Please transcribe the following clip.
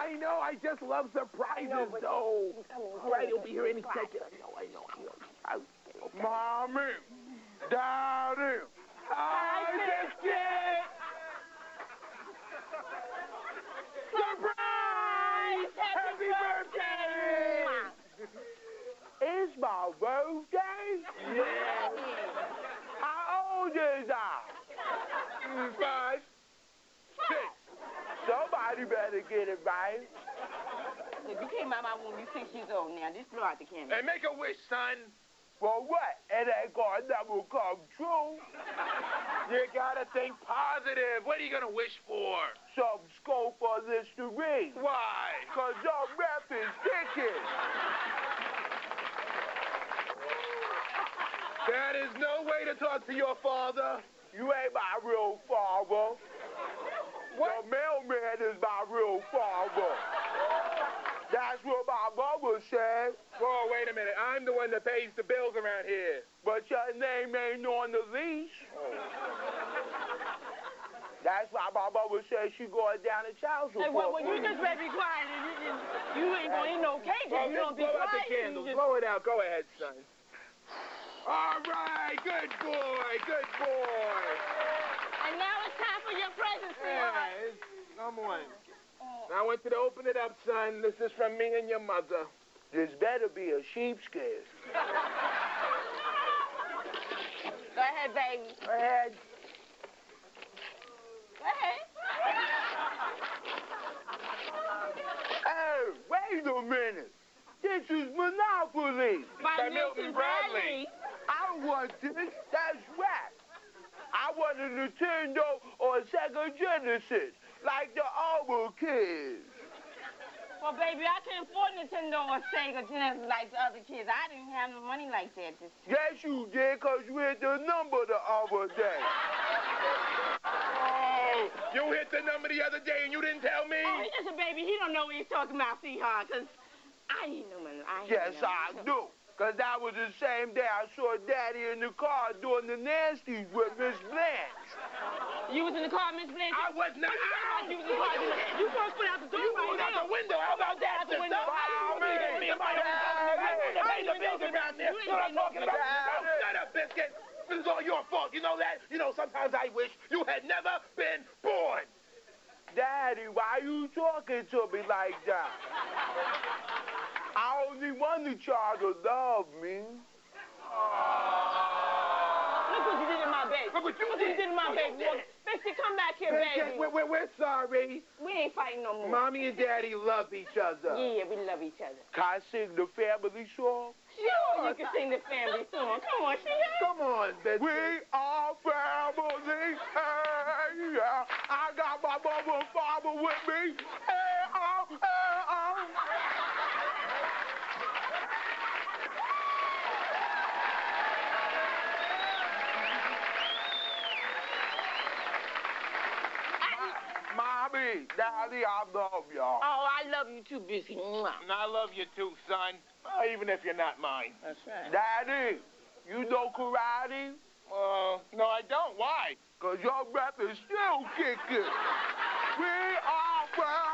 I know. I just love surprises, know, though. Come on, All right, he'll be here any Quiet. second. I know, I know, I know. I- Mommy, Daddy, I just get Surprise! Happy, birthday! It's my birthday? Yeah. How old is I? Five. Somebody better get it right. If you came out my womb, you six years old now. Just blow out the candle. Hey, make a wish, son. Well, what? It ain't gonna never come true. You gotta think positive. What are you gonna wish for? Some scope for this to Listerine. Why? Cause your rep is kicking. That is no way to talk to your father. You ain't my real father. What? The mailman is my real father. That's what my mother said. Whoa, wait a minute. I'm the one that pays the bills around here. But your name ain't on the leash. Oh. That's why my mother said she going down to child support. Hey, well, well, you just better be quiet. and You, you, you ain't gonna eat no cake Well, you don't be blow out the You candles. just- Blow it out. Go ahead, son. All right. Good boy. Good boy. And now it's time for your presents, sweetheart. Yeah, it's, come on. I want you to open it up, son. This is from me and your mother. This better be a sheepskin. Go ahead, baby. Go ahead. Go ahead. Hey, wait a minute. This is Monopoly. By, By Milton Bradley. I want this. That's whack. I want a Nintendo or a Sega Genesis, like the other kids. Well, baby, I can't afford Nintendo or Sega Genesis like the other kids. I didn't have no money like that. This Yes, you did, because you hit the number the other day. Oh, you hit the number the other day and you didn't tell me? Oh, a baby. He don't know what he's talking about, sweetheart, because I ain't no money. I ain't Yes, no I do. Because that was the same day I saw Daddy in the car doing the nasties with Miss Blanche. You was in the car, Miss Blanche? I was not. You was in the car. You to put out the door You right out the window. How about that, sister? window. Mommy, me and my own husband. I want to pay the bills around there. You know what I'm talking about? Oh, shut up, Biscuit. This is all your fault. You know that? You know, sometimes I wish you had never been born. Daddy, why you talking to me like that? I only wanted y'all to love me. Look what you did in my baby. Look what you Look what you did. did in my Look what baby. you did. Biscuit, come back here, baby. we're, we're, we're sorry. We ain't fighting no more. Mommy and Daddy love each other. Yeah, we love each other. Can I sing the family song? Sure, you can sing the family song. Come on, sing it. Come on, Biscuit. We are family. Daddy, I love y'all. Oh, I love you too, Busy. And I love you too, son, uh, even if you're not mine. That's right. Daddy, you know karate? Uh, no, I don't. Why? Because your breath is still kicking. we are friends.